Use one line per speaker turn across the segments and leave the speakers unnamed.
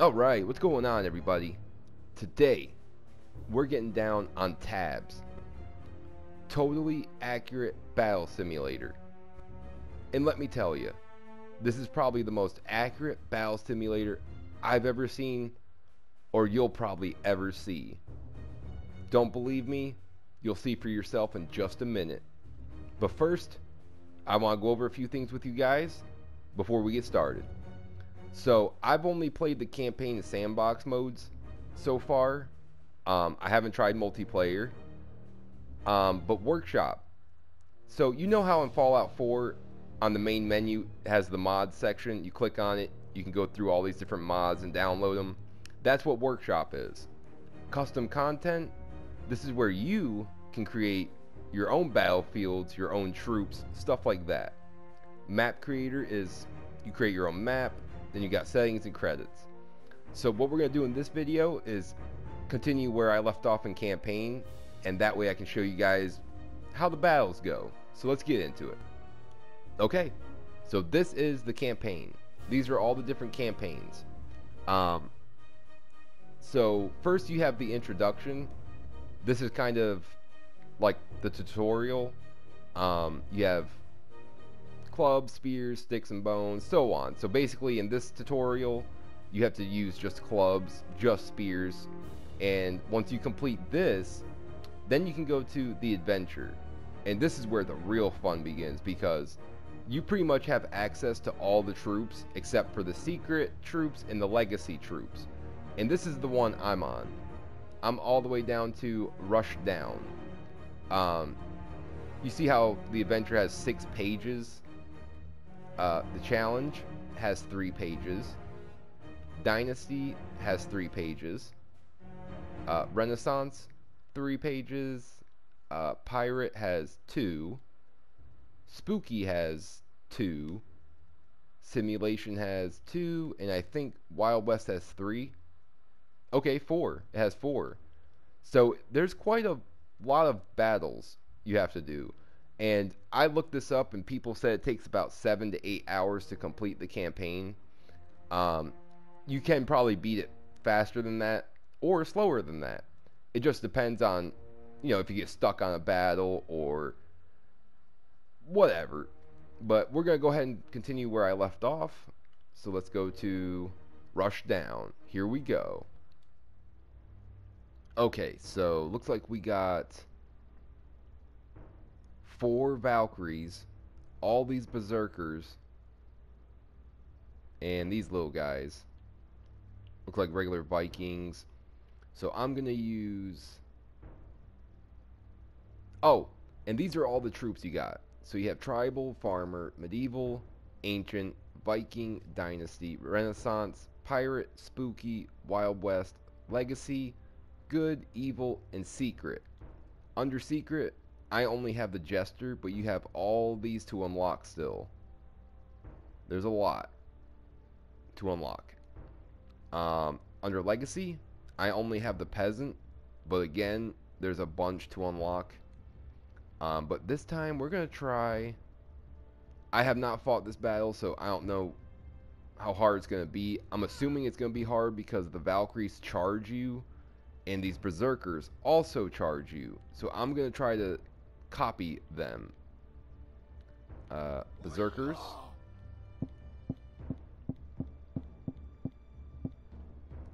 Alright, what's going on everybody? Today, we're getting down on tabs. Totally accurate battle simulator. And let me tell you, this is probably the most accurate battle simulator I've ever seen, or you'll probably ever see. Don't believe me? You'll see for yourself in just a minute. But first, I want to go over a few things with you guys before we get started. So I've only played the campaign sandbox modes so far. Um, I haven't tried multiplayer. Um, but workshop. So you know how in Fallout 4 on the main menu has the mods section. You click on it, you can go through all these different mods and download them. That's what workshop is. Custom content. This is where you can create your own battlefields, your own troops, stuff like that. Map creator is you create your own map, then you got settings and credits. So what we're going to do in this video is continue where I left off in campaign, and that way I can show you guys how the battles go. So let's get into it. Okay, so this is the campaign. These are all the different campaigns. Um, so first you have the introduction. This is kind of like the tutorial. Um, you have clubs, spears, sticks and bones, so on. So basically in this tutorial, you have to use just clubs, just spears, and once you complete this, then you can go to the adventure. And this is where the real fun begins because you pretty much have access to all the troops except for the secret troops and the legacy troops. And this is the one I'm on. I'm all the way down to Rush Down. Um, you see how the adventure has six pages? Uh, the challenge has three pages. Dynasty has three pages. Uh, Renaissance, three pages. Uh, Pirate has two. Spooky has two. Simulation has two. And I think Wild West has three. Okay, four. It has four. So there's quite a lot of battles you have to do. And I looked this up, and people said it takes about seven to eight hours to complete the campaign. Um, you can probably beat it faster than that or slower than that. It just depends on, you know, if you get stuck on a battle or whatever. But we're going to go ahead and continue where I left off. So let's go to Rush Down. Here we go. Okay, so looks like we got four Valkyries, all these Berserkers, and these little guys. Look like regular Vikings. So I'm going to use... Oh, and these are all the troops you got. So you have Tribal, Farmer, Medieval, Ancient, Viking, Dynasty, Renaissance, Pirate, Spooky, Wild West, Legacy, Good, Evil, and Secret. Under Secret, I only have the Jester, but you have all these to unlock still. There's a lot to unlock. Um, under Legacy, I only have the Peasant, but again, there's a bunch to unlock. Um, but this time, we're going to try... I have not fought this battle, so I don't know how hard it's going to be. I'm assuming it's going to be hard because the Valkyries charge you, and these Berserkers also charge you. So I'm going to try to copy them. Uh, Berserkers.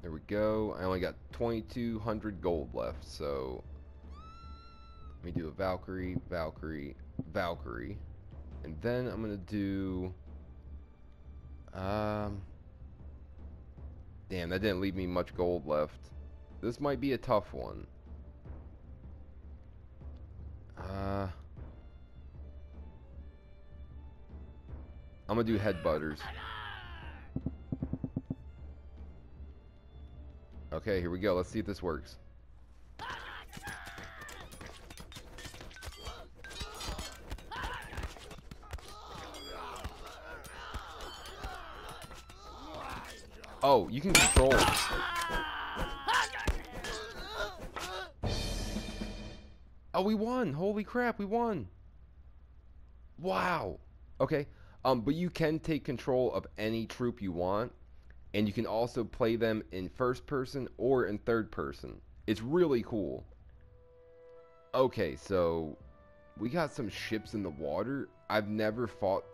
There we go. I only got 2,200 gold left, so... Let me do a Valkyrie, Valkyrie, Valkyrie. And then I'm going to do... Um... Damn, that didn't leave me much gold left. This might be a tough one. I'm gonna do headbutters. Okay, here we go. Let's see if this works. Oh, you can control. Oh, we won! Holy crap, we won! Wow. Okay. Um, but you can take control of any troop you want, and you can also play them in first person or in third person. It's really cool. Okay, so we got some ships in the water. I've never fought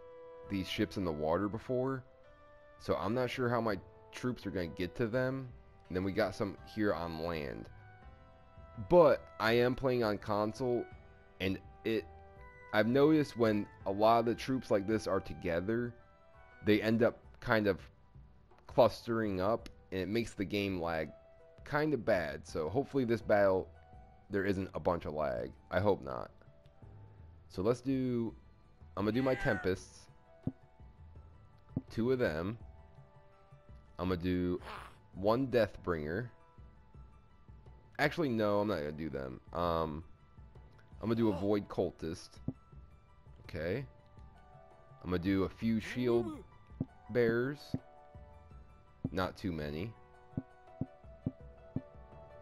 these ships in the water before, so I'm not sure how my troops are going to get to them. And then we got some here on land. But I am playing on console, and it I've noticed when a lot of the troops like this are together, they end up kind of clustering up, and it makes the game lag kind of bad. So hopefully this battle, there isn't a bunch of lag. I hope not. So let's do, I'm going to do my Tempests. Two of them. I'm going to do one Deathbringer. Actually, no, I'm not going to do them. Um, I'm going to do a Void Cultist. Okay. I'm to do a few Shield bearers. Not too many.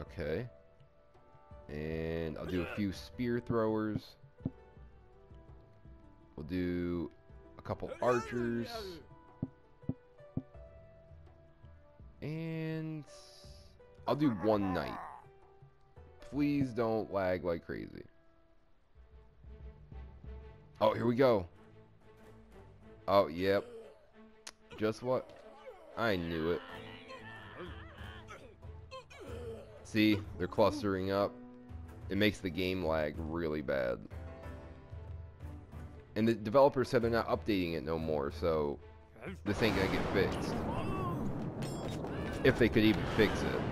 Okay. And I'll do a few Spear Throwers. We'll do a couple Archers. And I'll do one Knight. Please don't lag like crazy. Oh, here we go. Oh, yep. Just what? I knew it. See, they're clustering up. It makes the game lag really bad. And the developers said they're not updating it no more, so this ain't gonna get fixed. If they could even fix it.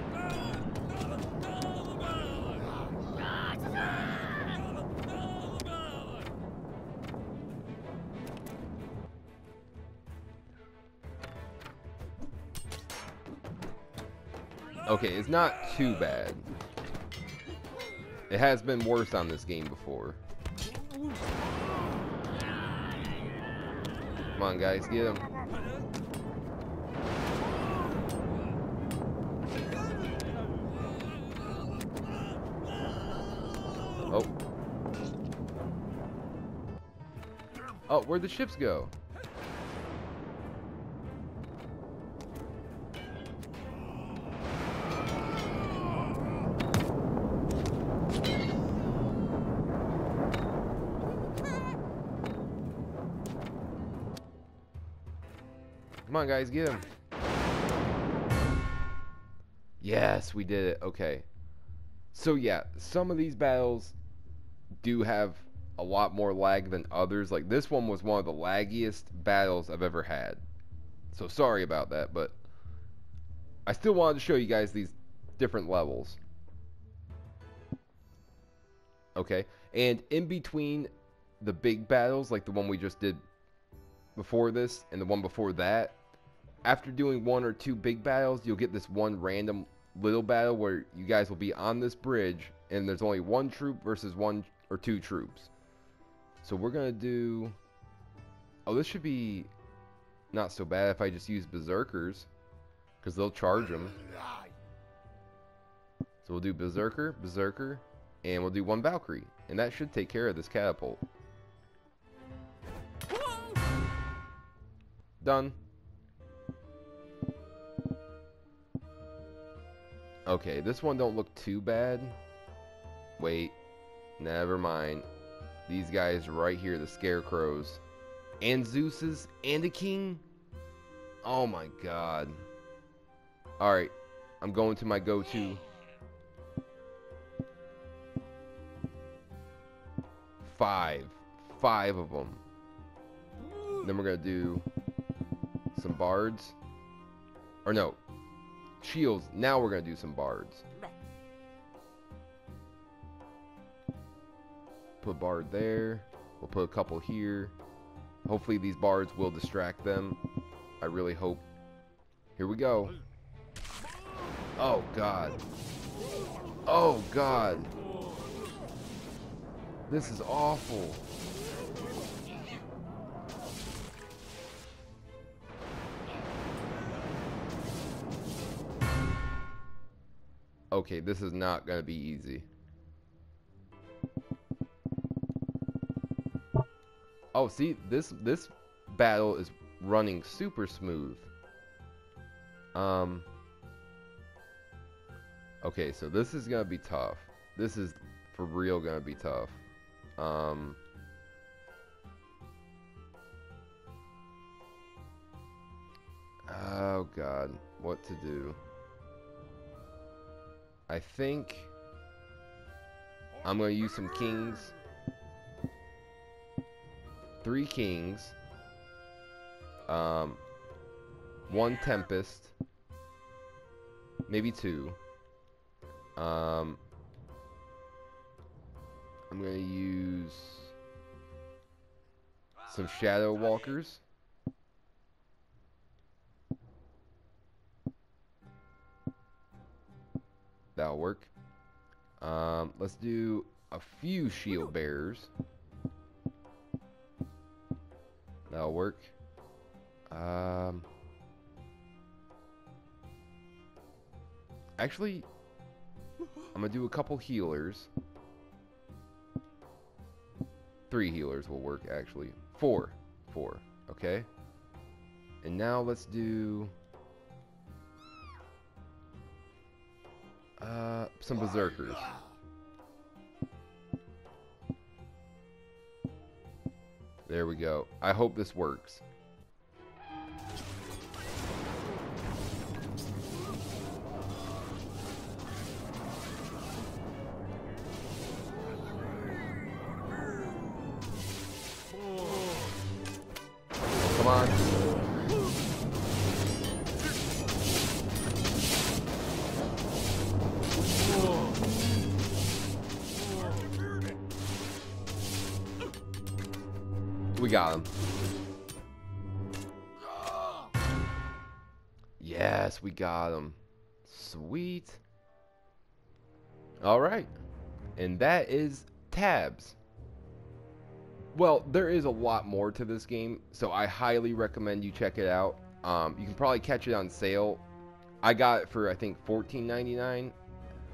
Okay, it's not too bad. It has been worse on this game before. Come on, guys, get him. Oh. Oh, where'd the ships go? Come on, guys, get him. Yes, we did it. Okay. So yeah, some of these battles do have a lot more lag than others. Like this one was one of the laggiest battles I've ever had. So sorry about that, but I still wanted to show you guys these different levels. Okay, and in between the big battles, like the one we just did before this and the one before that, after doing one or two big battles, you'll get this one random little battle where you guys will be on this bridge and there's only one troop versus one or two troops. So we're going to do... Oh, this should be not so bad if I just use Berserkers because they'll charge them. So we'll do Berserker, Berserker, and we'll do one Valkyrie. And that should take care of this catapult. Done. Okay, this one don't look too bad. Wait, never mind. These guys right here, the scarecrows. And Zeus's and a king? Oh my god. Alright, I'm going to my go-to. Five. Five of them. Then we're going to do some bards. Or no, shields. Now we're going to do some bards. Put bard there. We'll put a couple here. Hopefully these bards will distract them. I really hope. Here we go. Oh, God. Oh, God. This is awful. Okay, this is not going to be easy. Oh, see, this this battle is running super smooth. Um. Okay, so this is gonna be tough. This is for real gonna be tough. Um. Oh god, what to do? I think I'm gonna use some kings. Three kings. Um, one tempest. Maybe two. Um, I'm gonna use some shadow walkers. That'll work. Um, let's do a few shield bearers. That'll work. Um, actually, I'm gonna do a couple healers. Three healers will work, actually. Four. Four. Okay. And now let's do... Uh, some berserkers. There we go. I hope this works. Come on. We got him. Yes, we got him. Sweet. All right. And that is tabs. Well, there is a lot more to this game, so I highly recommend you check it out. Um, you can probably catch it on sale. I got it for I think $14.99,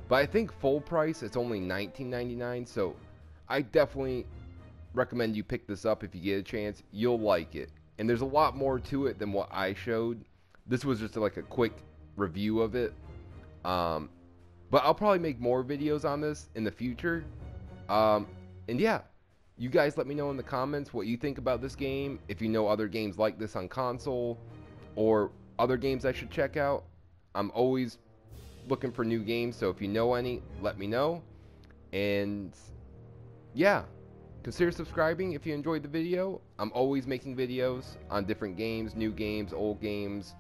but I think full price it's only $19.99. So I definitely recommend you pick this up if you get a chance. You'll like it, and there's a lot more to it than what I showed. This was just like a quick review of it. Um, but I'll probably make more videos on this in the future. Um, and yeah, you guys let me know in the comments what you think about this game. If you know other games like this on console or other games I should check out. I'm always looking for new games, so if you know any, let me know. And yeah, consider subscribing if you enjoyed the video. I'm always making videos on different games, new games, old games,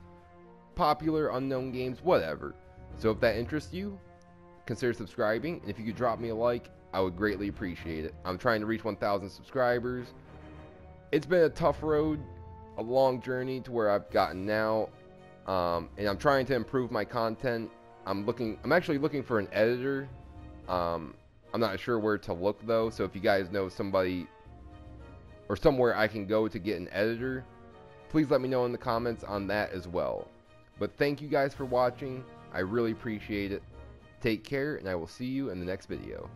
popular, unknown games, whatever. So if that interests you, consider subscribing. And if you could drop me a like, I would greatly appreciate it. I'm trying to reach 1,000 subscribers. It's been a tough road, a long journey to where I've gotten now. Um, and I'm trying to improve my content. I'm looking, I'm actually looking for an editor. Um, I'm not sure where to look though. So if you guys know somebody or somewhere I can go to get an editor, please let me know in the comments on that as well. But thank you guys for watching. I really appreciate it. Take care, and I will see you in the next video.